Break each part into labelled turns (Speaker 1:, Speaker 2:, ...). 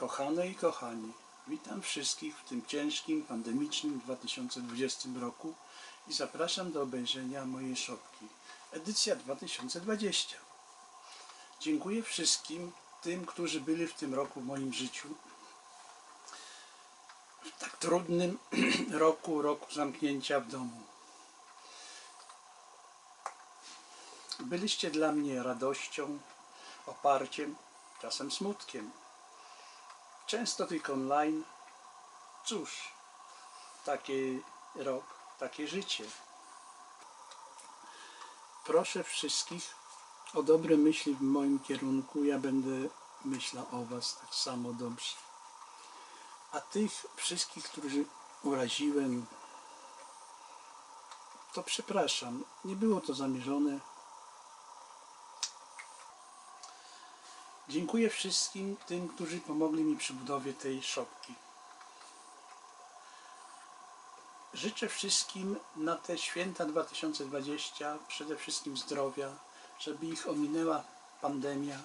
Speaker 1: Kochane i kochani, witam wszystkich w tym ciężkim, pandemicznym 2020 roku i zapraszam do obejrzenia mojej szopki. Edycja 2020. Dziękuję wszystkim tym, którzy byli w tym roku w moim życiu. W tak trudnym roku, roku zamknięcia w domu. Byliście dla mnie radością, oparciem, czasem smutkiem. Często tylko online. Cóż, taki rok, takie życie. Proszę wszystkich o dobre myśli w moim kierunku. Ja będę myślał o Was tak samo dobrze. A tych wszystkich, którzy uraziłem, to przepraszam. Nie było to zamierzone. Dziękuję wszystkim tym, którzy pomogli mi przy budowie tej szopki. Życzę wszystkim na te święta 2020 przede wszystkim zdrowia, żeby ich ominęła pandemia.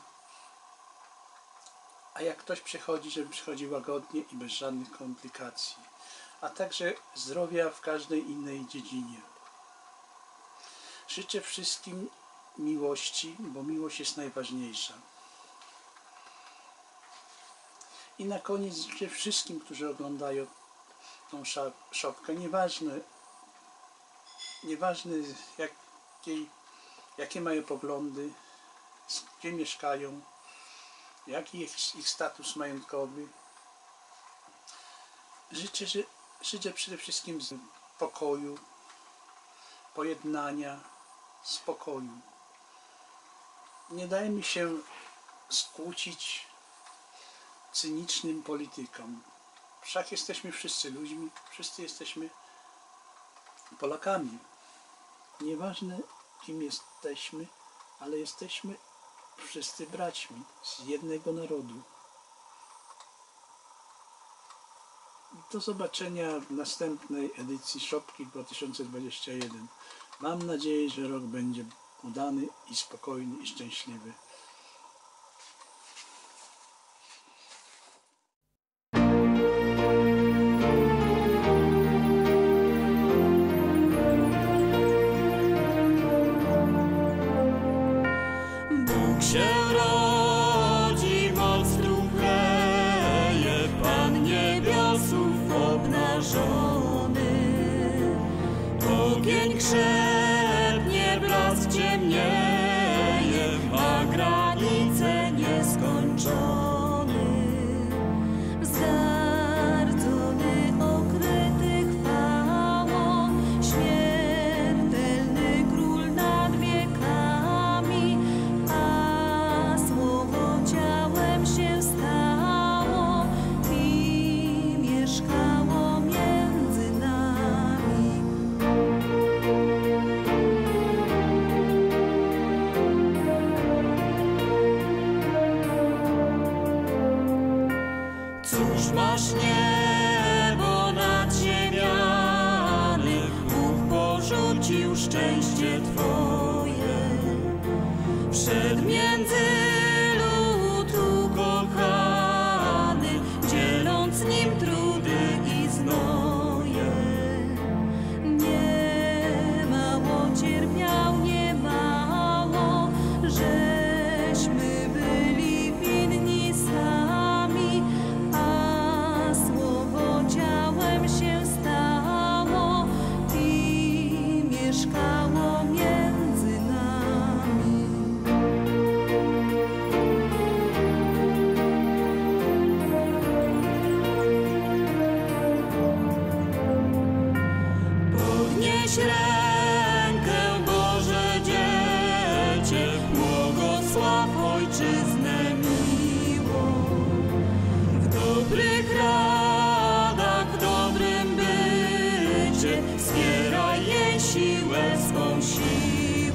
Speaker 1: A jak ktoś przychodzi, żeby przychodził łagodnie i bez żadnych komplikacji. A także zdrowia w każdej innej dziedzinie. Życzę wszystkim miłości, bo miłość jest najważniejsza. I na koniec życzę wszystkim, którzy oglądają tą szopkę, nieważne, nieważne jakie mają poglądy, gdzie mieszkają, jaki jest ich status majątkowy. Życzę, życzę przede wszystkim pokoju, pojednania, spokoju. Nie dajmy się skłócić cynicznym politykom. Wszak jesteśmy wszyscy ludźmi, wszyscy jesteśmy Polakami. Nieważne kim jesteśmy, ale jesteśmy wszyscy braćmi z jednego narodu. Do zobaczenia w następnej edycji Szopki 2021. Mam nadzieję, że rok będzie udany i spokojny i szczęśliwy.
Speaker 2: Cóż wspieraj jej siłę swą siłą.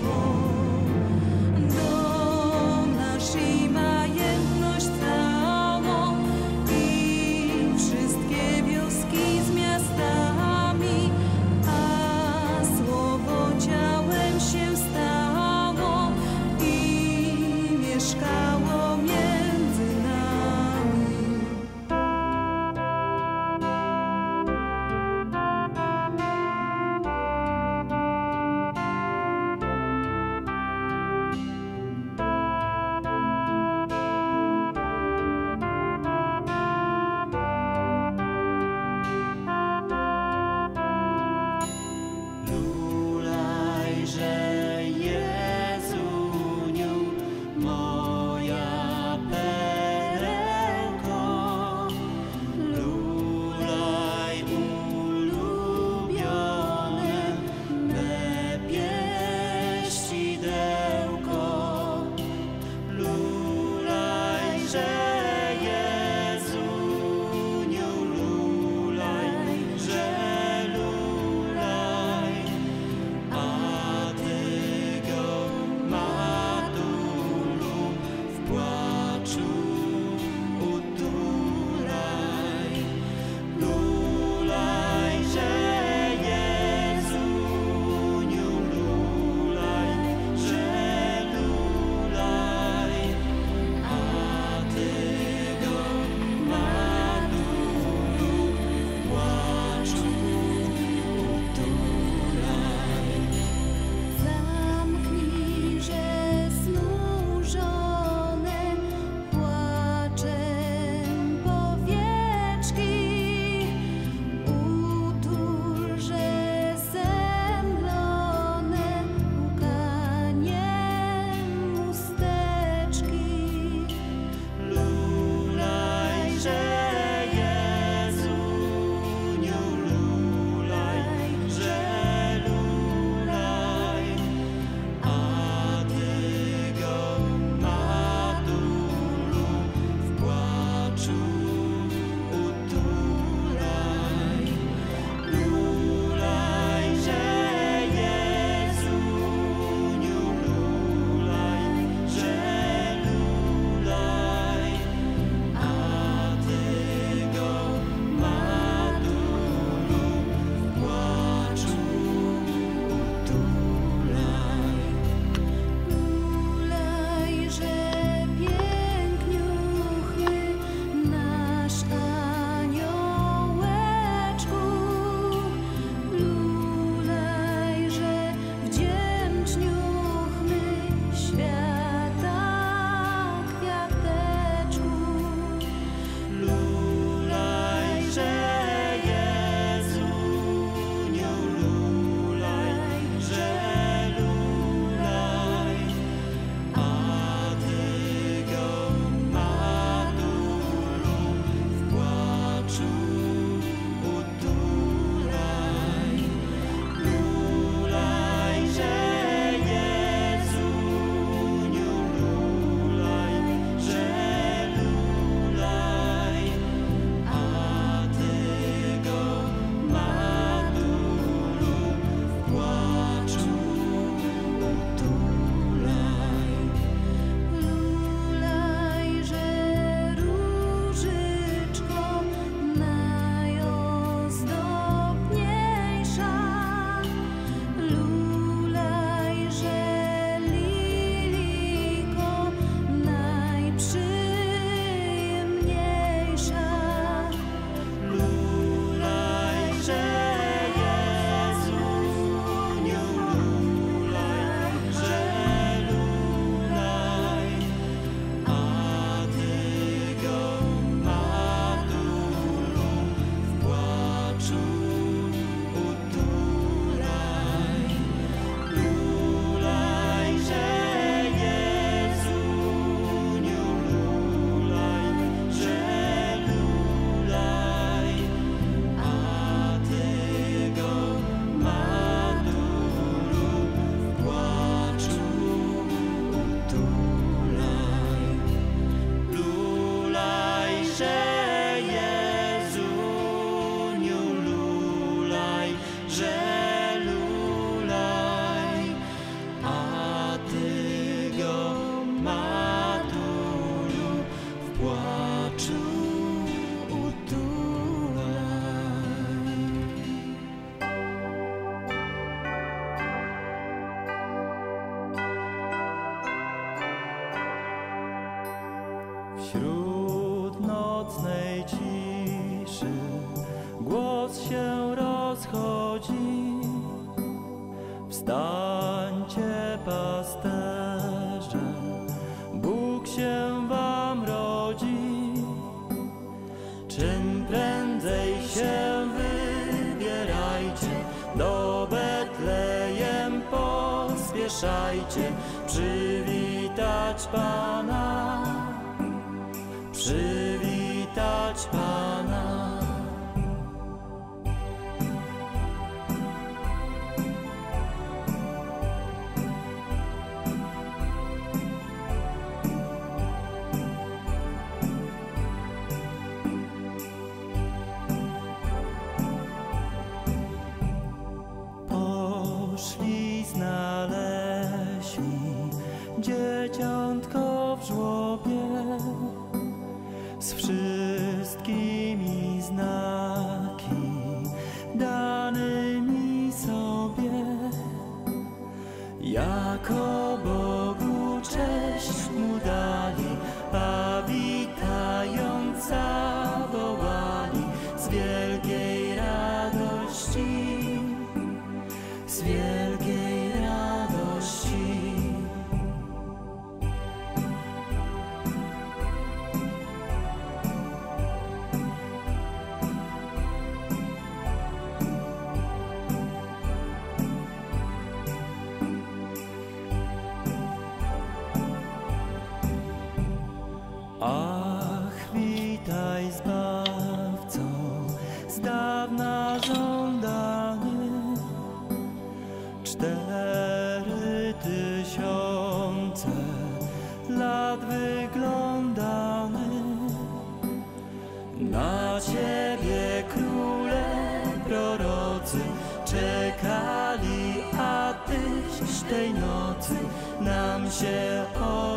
Speaker 2: Wśród nocnej ciszy głos się rozchodzi. Wstańcie pasterze, Bóg się wam rodzi. Czym prędzej się wybierajcie, do Betlejem pospieszajcie, przywitać Pana. 是。Cztery tysiące lat wyglądamy na Ciebie, Króle prorocy, czekali, a Tyś tej nocy nam się odbył.